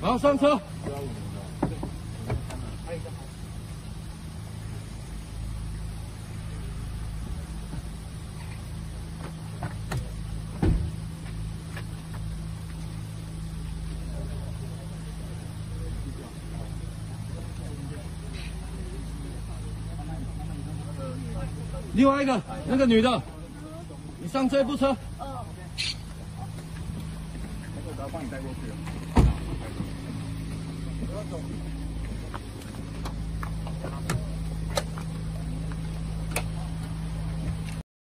好，上车。另外一个那个女的，你上这部车。哦。我帮你带过去。不要走。